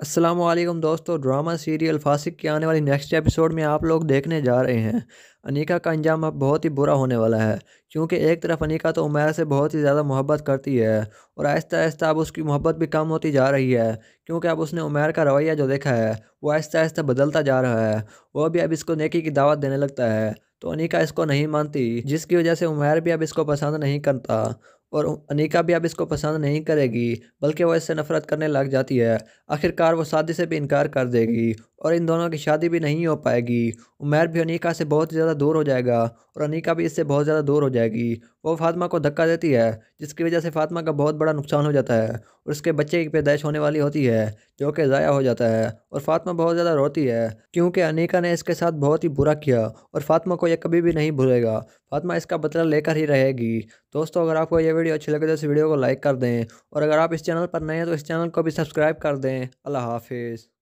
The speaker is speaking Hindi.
वालेकुम दोस्तों, ड्रामा, सीरियल, फासिक के आने वाली नेक्स्ट एपिसोड में आप लोग देखने जा रहे हैं। अनीका का अंजाम अब बहुत ही बुरा होने वाला है, क्योंकि एक तरफ़ अनीका तो उमैर से बहुत ही ज़्यादा मोहब्बत करती है और आहिस्ता आहिस्ता अब उसकी मोहब्बत भी कम होती जा रही है, क्योंकि अब उसने उमैर का रवैया जो देखा है, वो आहिस्ता आहिस्ता बदलता जा रहा है। वो भी अब इसको नेकी की दावत देने लगता है तो अनिका इसको नहीं मानती, जिसकी वजह से उमैर भी अब इसको पसंद नहीं करता। और अनिका भी अब इसको पसंद नहीं करेगी, बल्कि वह इससे नफरत करने लग जाती है। आखिरकार वो शादी से भी इनकार कर देगी। और इन दोनों की शादी भी नहीं हो पाएगी। उमैर भी अनिका से बहुत ज़्यादा दूर हो जाएगा और अनिका भी इससे बहुत ज़्यादा दूर हो जाएगी। वो फातिमा को धक्का देती है, जिसकी वजह से फातिमा का बहुत बड़ा नुकसान हो जाता है और उसके बच्चे की पैदाइश होने वाली होती है, जो कि ज़ाया हो जाता है और फातिमा बहुत ज़्यादा रोती है, क्योंकि अनिका ने इसके साथ बहुत ही बुरा किया और फातिमा को यह कभी भी नहीं भूलेगा। फातिमा इसका बदला लेकर ही रहेगी। दोस्तों, अगर आपको यह वीडियो अच्छी लगे तो इस वीडियो को लाइक कर दें और अगर आप इस चैनल पर नए हैं तो इस चैनल को भी सब्सक्राइब कर दें। अल्लाह हाफिज़।